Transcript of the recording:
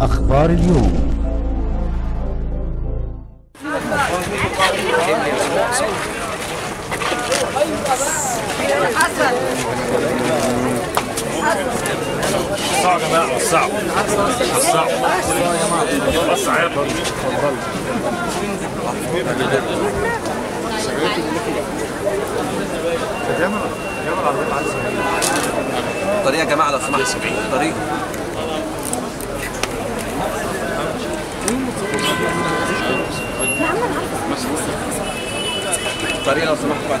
أخبار اليوم. صعب يا جماعة صعب صعب طريق لو سمحت. طريق طريق لو سمحت بعد